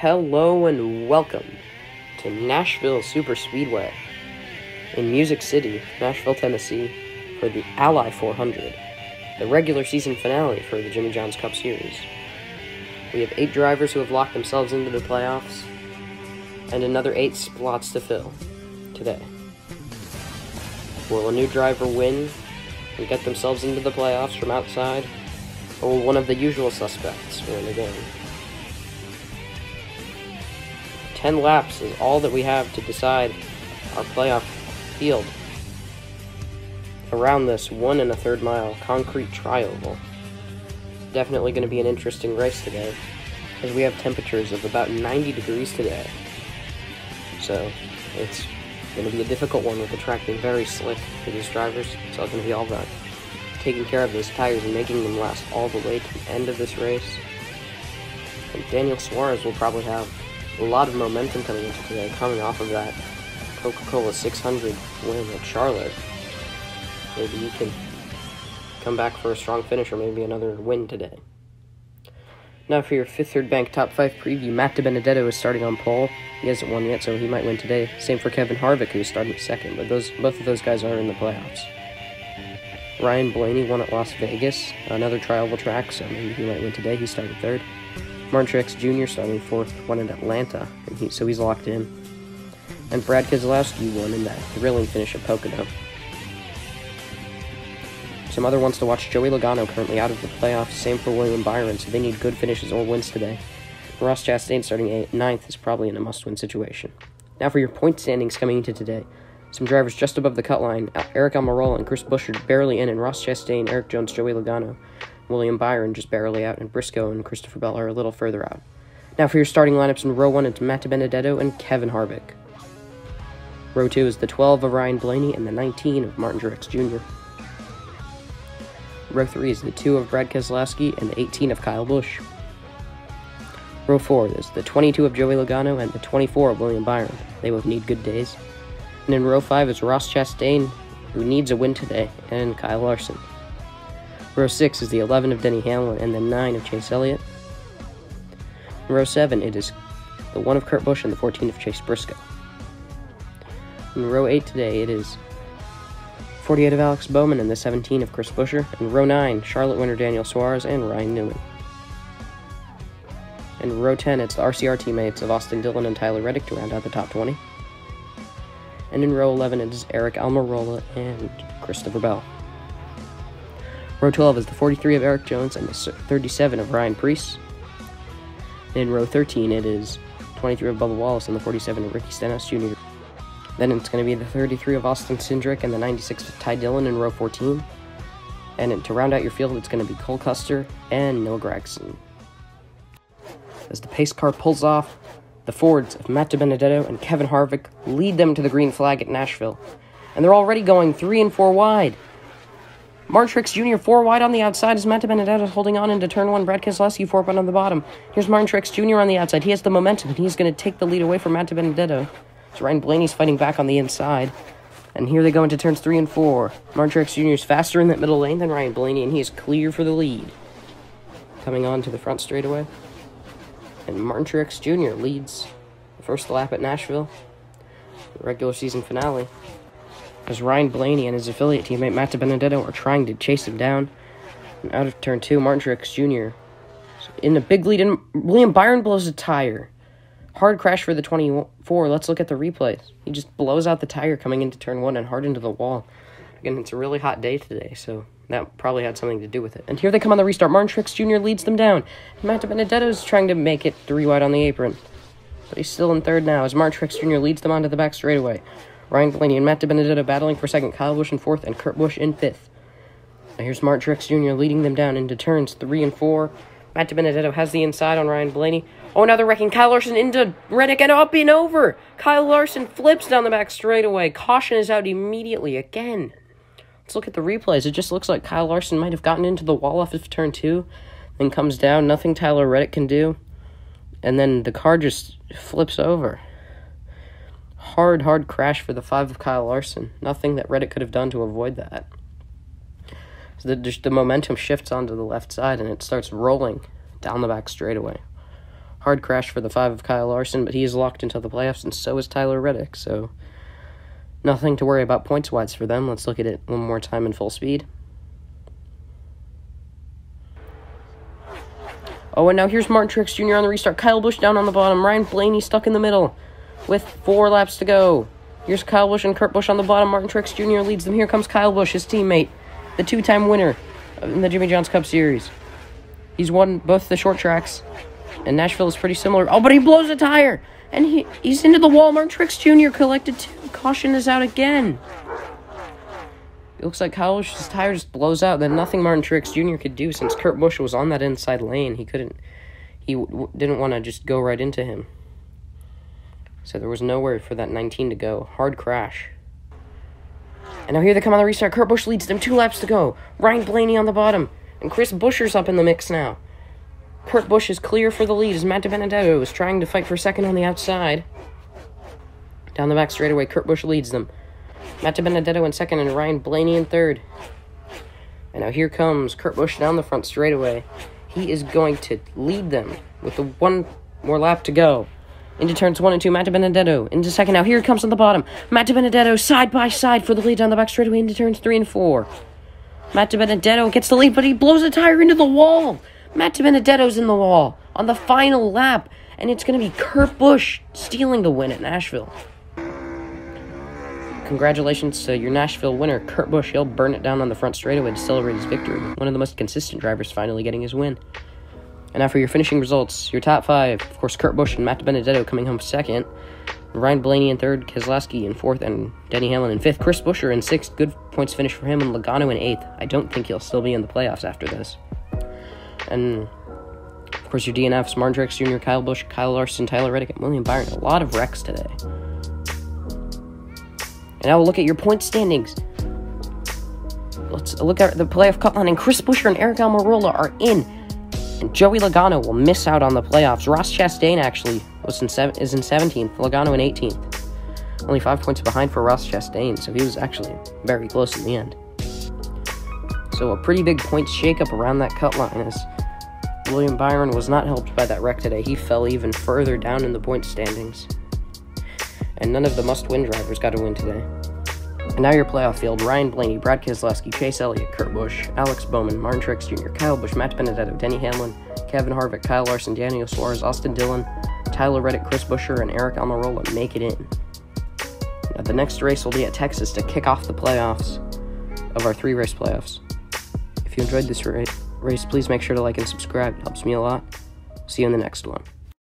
Hello and welcome to Nashville Super Speedway in Music City, Nashville, Tennessee, for the Ally 400, the regular season finale for the Jimmy John's Cup Series. We have eight drivers who have locked themselves into the playoffs, and another eight spots to fill today. Will a new driver win and get themselves into the playoffs from outside, or will one of the usual suspects win again? 10 laps is all that we have to decide our playoff field around this one and a third mile concrete trioval. Definitely going to be an interesting race today, as we have temperatures of about 90 degrees today. So it's going to be a difficult one with the track being very slick for these drivers. So it's going to be all about taking care of those tires and making them last all the way to the end of this race. And Daniel Suarez will probably have a lot of momentum coming into today, coming off of that Coca-Cola 600 win at Charlotte. Maybe he can come back for a strong finish or maybe another win today. Now for your Fifth Third Bank Top 5 preview, Matt DiBenedetto is starting on pole. He hasn't won yet, so he might win today. Same for Kevin Harvick, who's starting second, but those both of those guys are in the playoffs. Ryan Blaney won at Las Vegas, another trioval track, so maybe he might win today. He started third. Martin Truex Jr. starting fourth, won in Atlanta, and he, so he's locked in. And Brad Keselowski won in that thrilling finish at Pocono. Some other ones to watch, Joey Logano currently out of the playoffs, same for William Byron, so they need good finishes or wins today. Ross Chastain starting eighth, ninth is probably in a must-win situation. Now for your point standings coming into today. Some drivers just above the cut line, Aric Almirola and Chris Buescher barely in, and Ross Chastain, Erik Jones, Joey Logano. William Byron just barely out, and Briscoe and Christopher Bell are a little further out. Now for your starting lineups in row 1, it's Matt Benedetto and Kevin Harvick. Row 2 is the 12 of Ryan Blaney and the 19 of Martin Truex Jr. Row 3 is the 2 of Brad Keselowski and the 18 of Kyle Busch. Row 4 is the 22 of Joey Logano and the 24 of William Byron. They both need good days. And in row 5 is Ross Chastain, who needs a win today, and Kyle Larson. Row 6 is the 11 of Denny Hamlin and the 9 of Chase Elliott. In row 7, it is the 1 of Kurt Busch and the 14 of Chase Briscoe. In row 8 today, it is 48 of Alex Bowman and the 17 of Chris Buescher. In row 9, Charlotte winner Daniel Suarez and Ryan Newman. In row 10, it's the RCR teammates of Austin Dillon and Tyler Reddick to round out the top 20. And in row 11, it is Aric Almirola and Christopher Bell. Row 12 is the 43 of Erik Jones and the 37 of Ryan Preece. In row 13, it is 23 of Bubba Wallace and the 47 of Ricky Stenhouse Jr. Then it's going to be the 33 of Austin Cindric and the 96 of Ty Dillon in row 14. And to round out your field, it's going to be Cole Custer and Noah Gragson. As the pace car pulls off, the Fords of Matt DiBenedetto and Kevin Harvick lead them to the green flag at Nashville. And they're already going three and four wide. Martin Truex Jr. four wide on the outside as Matt DiBenedetto holding on into turn one. Brad Keselowski four wide on the bottom. Here's Martin Truex Jr. on the outside. He has the momentum, and he's going to take the lead away from Matt Benedetto. So Ryan Blaney's fighting back on the inside. And here they go into turns three and four. Martin Truex Jr. is faster in that middle lane than Ryan Blaney, and he is clear for the lead. Coming on to the front straightaway. And Martin Truex Jr. leads the first lap at Nashville, the regular season finale as Ryan Blaney and his affiliate teammate Matt Benedetto are trying to chase him down. And out of turn two, Martin Truex Jr. in the big lead, and William Byron blows a tire. Hard crash for the 24. Let's look at the replays. He just blows out the tire coming into turn one and hard into the wall. Again, it's a really hot day today, so that probably had something to do with it. And here they come on the restart. Martin Truex Jr. leads them down. Matt DiBenedetto is trying to make it three wide on the apron. But he's still in third now as Martin Truex Jr. leads them onto the back straightaway. Ryan Blaney and Matt DiBenedetto battling for second, Kyle Busch in fourth, and Kurt Busch in fifth. Now here's Martin Truex Jr. leading them down into turns three and four. Matt DiBenedetto has the inside on Ryan Blaney. Oh, now they're wrecking Kyle Larson into Reddick and up and over. Kyle Larson flips down the back straightaway. Caution is out immediately again. Let's look at the replays. It just looks like Kyle Larson might have gotten into the wall off of turn two, then comes down. Nothing Tyler Reddick can do. And then the car just flips over hard, hard crash for the five of Kyle Larson. Nothing that Reddick could have done to avoid that. So the, the momentum shifts onto the left side and it starts rolling down the back straightaway. Hard crash for the five of Kyle Larson, but he is locked into the playoffs, and so is Tyler Reddick. So nothing to worry about points wise for them. Let's look at it one more time in full speed. Oh, and now here's Martin Truex Jr. on the restart. Kyle Busch down on the bottom. Ryan Blaney stuck in the middle with four laps to go. Here's Kyle Busch and Kurt Busch on the bottom. Martin Truex Jr. leads them. Here comes Kyle Busch, his teammate, the two time winner in the Jimmy John's Cup Series. He's won both the short tracks, and Nashville is pretty similar. Oh, but he blows a tire, and he, he's into the wall. Martin Truex Jr. collected too. Caution is out again. It looks like Kyle Busch's tire just blows out. Then nothing Martin Truex Jr. could do since Kurt Busch was on that inside lane. He couldn't. He didn't want to just go right into him. So there was nowhere for that 19 to go. Hard crash. And now here they come on the restart. Kurt Busch leads them. Two laps to go. Ryan Blaney on the bottom. And Chris Buescher's up in the mix now. Kurt Busch is clear for the lead as Matt DiBenedetto is trying to fight for second on the outside. Down the back straightaway, Kurt Busch leads them. Matt DiBenedetto in second and Ryan Blaney in third. And now here comes Kurt Busch down the front straightaway. He is going to lead them with the one more lap to go. Into turns one and two, Matt DiBenedetto. Into second now, here it comes on the bottom. Matt Benedetto side by side for the lead down the back straightaway into turns three and four. Matt Benedetto gets the lead, but he blows a tire into the wall. Matt DiBenedetto's in the wall on the final lap, and it's going to be Kurt Busch stealing the win at Nashville. Congratulations to your Nashville winner, Kurt Busch. He'll burn it down on the front straightaway to celebrate his victory. One of the most consistent drivers finally getting his win. And now for your finishing results, your top five, of course, Kurt Busch and Matt Benedetto coming home second. Ryan Blaney in third, Keselowski in fourth, and Denny Hamlin in fifth. Chris Buescher in sixth. Good points finish for him, and Logano in eighth. I don't think he'll still be in the playoffs after this. And of course, your DNFs: Martin Truex Jr., Kyle Busch, Kyle Larson, Tyler Reddick, and William Byron. A lot of wrecks today. And now we'll look at your point standings. Let's look at the playoff cut line, and Chris Buescher and Aric Almirola are in. And Joey Logano will miss out on the playoffs. Ross Chastain actually was in seven, is in 17th, Logano in 18th. Only five points behind for Ross Chastain, so he was actually very close in the end. So a pretty big points shakeup around that cut line as William Byron was not helped by that wreck today. He fell even further down in the point standings. And none of the must-win drivers got a win today. And now your playoff field Ryan Blaney, Brad Keselowski, Chase Elliott, Kurt Busch, Alex Bowman, Martin Truex Jr., Kyle Busch, Matt Benedetto, Denny Hamlin, Kevin Harvick, Kyle Larson, Daniel Suarez, Austin Dillon, Tyler Reddick, Chris Buescher, and Aric Almirola make it in. Now, the next race will be at Texas to kick off the playoffs of our three race playoffs. If you enjoyed this race, please make sure to like and subscribe. It helps me a lot. See you in the next one.